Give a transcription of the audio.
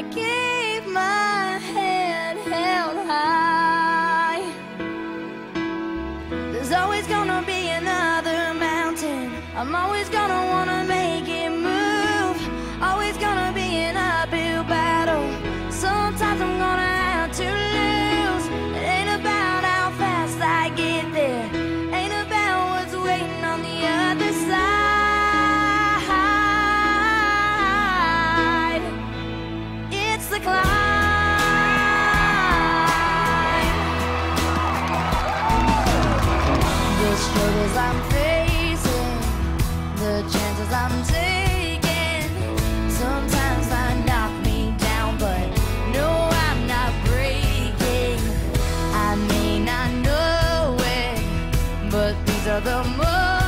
Gotta keep my head held high. There's always gonna be another mountain. I'm always gonna wanna make it the climb. The struggles I'm facing, the chances I'm taking, sometimes I knock me down, but no, I'm not breaking. I may not know it, but these are the moments.